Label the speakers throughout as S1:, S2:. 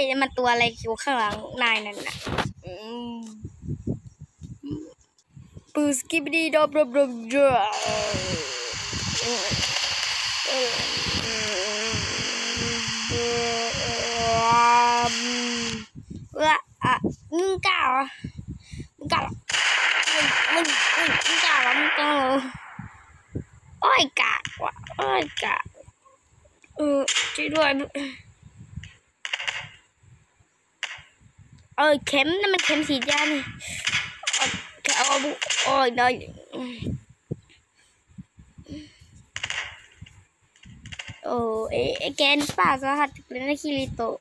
S1: ยมันตัวอะไรอยู่ข้างหลังนายนั่นน่ะปืสกิบดีดอบดอบดอบดอบเอออะมึงกล้าเหรอมึงกล้าเหรอมึงมึงมึงมึงกล้าเหรอมึงกล้าเหรอโอ้ยกาว่ะโอ้ยกาเออช่วยด้วย ออเข็มนั่นมันเข็มฉีดยานี่เอาเอาบุโอ้ยได้โอ้เอไอแกนป่าสหัสเป็นนักคิริโตะ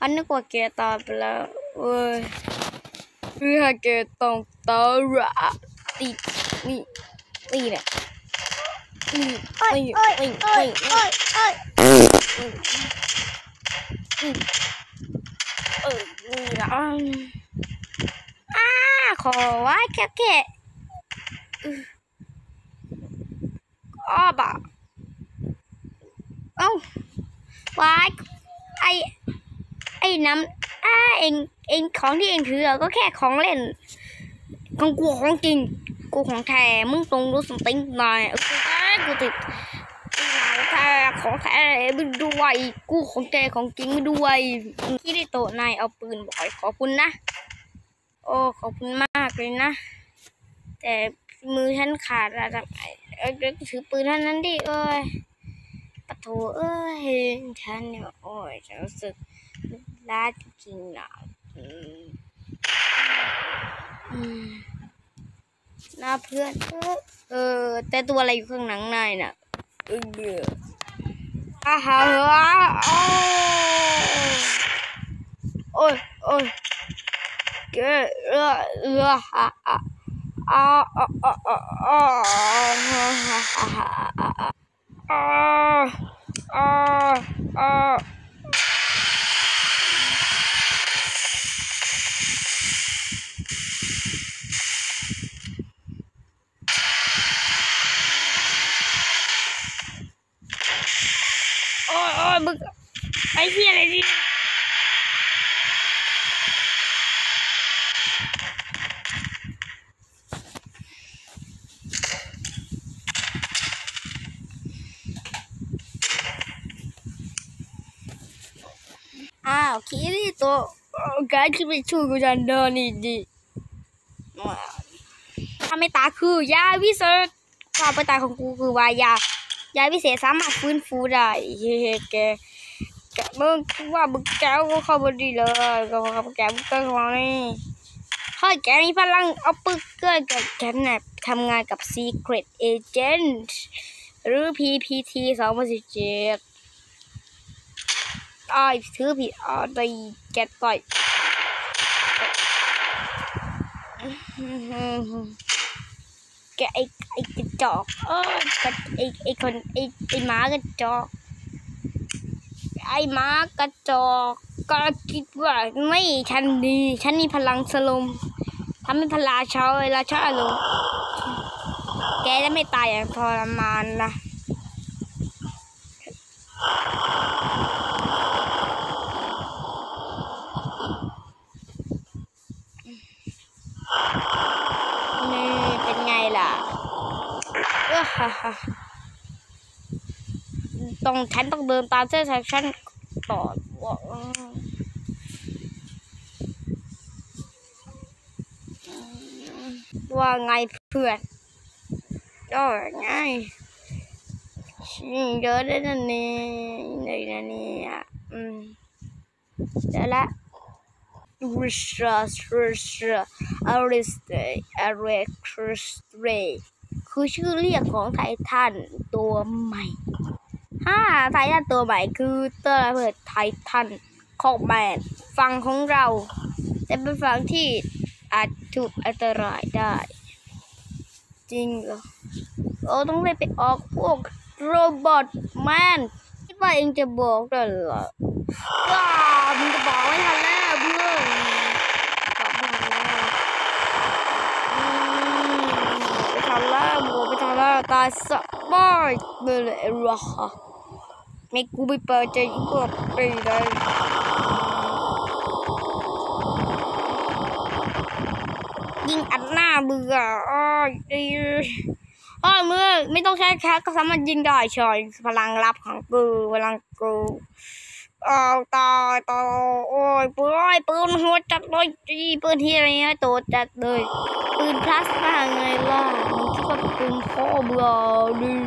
S1: อันนึกว่าแกตายไปแล้วเว้ยเพื่อแกต้องตายละติดนี่นี่แหละนี่
S2: โอ้ย
S1: นี่
S2: โอ้ย
S1: นี่
S2: โอ้ย
S1: นี่
S2: โอ้ยโอ้ย
S1: เออนี่ละอ้าขอไว้แค่แค่อ้อบะเอ้าไว้ไอไอ้น้ำอ้าเองเองของที่เองถือก็แค่ของเล่นของกูของจริง กูของแท้มึงตรงรู้สมติ้งหน่อยกูแท้กูติด ของแท้มึงด้วย กู้ของแท้ของจริงด้วยที่ได้โตนายเอาปืนบ่อยขอบคุณนะ โอ้ขอบคุณมากเลยนะ แต่มือฉันขาดอะทำไมเออเดี๋ยถือปืนเท่านั้นดิเอ้ยปะโถเอ้ยฉันเนี่ยโอ้ยฉันรู้สึกล้าจริงๆนะอืมอืมหน้าเพื่อนเออเออ แต่ตัวอะไรอยู่ข้างหลังนายน่ะ เออ à hả ôi ôi à à. À à à à à à à อ้าวคิริโตะการที่ไปช่วยกูจันเดินนี่ดิถ้าไม่ตายคือยาวิเศษความไปตายของกูคือวายายาวิเศษสามารถฟื้นฟูได้เฮ้แกแกมึงว่ามึงแกก็เข้ามาดีเลยก็เข้ามาแกมึงก็ข้ามานี่เฮ้ยแกมีพลังเอาปึกเกิดกับฉันน่ะทำงานกับ Secret Agent หรือ PPT 2017 อ้ายถือผิดอ้าวได้แกต่อยแกไอ้ไอ้กระจอกเออกระไอ้ไอ้คนไอ้ไอ้หมากระจอกไอ้หมากระจอกก็คิดว่าไม่ฉันดีฉันมีพลังสลมทำให้พลาช้าเวลาเช้าลงแกจะไม่ตายอย่างทรมานนะนี่เป็นไงล่ะเอ อฮ่าฮ่าต้องฉันต้องเดินตามเส้นทางฉันต่อว่าไงเพื่อนก็ไงเยอะได้นั่นนี่นี่นนี่อะอืมเดี๋ยวละริชาริชาอาริสเตย์อาริคริสเรย์ คือชื่อเรียกของไททันตัวใหม่ห้าไททันตัวใหม่คือเตอร์ระเบิดไททันของแมนฝั่งของเราแต่เป็นฝั่งที่อาจถูกอันตรายได้ จริงเหรอเราต้องได้ไปออกพวกโรบอทแมนคิดว่าเองจะบอกได้เหรอว้ามึงจะบอกไม่ทันแล้วเพื่อน การสบายเมื่อไรล่ะไม่กูไปเปิดใจกูไปได้ยิงอัดหน้าเบื่ออ้อยอ้อยมือไม่ต้องใช้แค่ก็สามารถยิงได้ชอยพลังลับของกูพลังกูเอาตายตายโอ้ยปืนปืนหัวจัดเลยจีปืนที่อะไรเงี้ยโตจัดเลยปืนพลาสมาไงล่ะ มึงคิดว่าปืนพ่อเบื่อดื้อ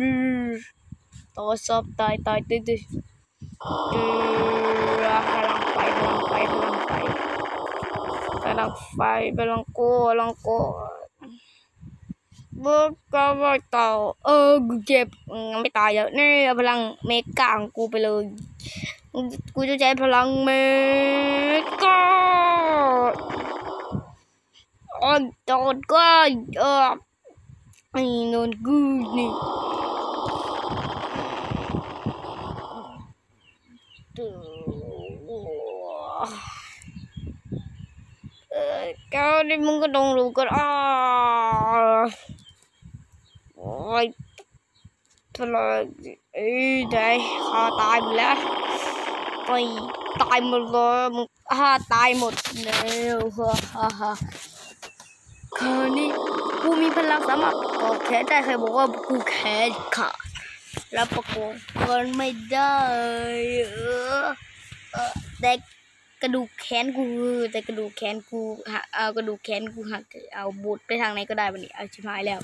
S1: ดื้อตัวสอบตายตายตื้อตื้อดื้อพลังไฟพลังไฟพลังไฟพลังไฟพลังโกพลังโกเบิกก็ไม่ต่อเออกูเจ็บไม่ตายแล้วนี่พลังเมกาของกูไปเลย กูจะใช้พลังเมกาอ๋อโดนก็เออไอ้โดนกูนี่เออ เก้านี่มึงก็ต้องรู้กันอ่าโอ้ยพลังเอ้ยได้ข้าตายไปแล้วไปตายหมดเลยมึงฮ่าตายหมดแล้วฮ่าฮ่าฮ่าคราวนี้กูมีพลังสามารถ แขนได้ใครบอกว่ากูแขนขาดแล้วประกันกันไม่ได้เออเออแต่กระดูกแขนกูแต่กระดูกแขนกูหักเอากระดูกแขนกูหักเอาบุดไปทางไหนก็ได้วันนี้เอาชิบหายแล้ว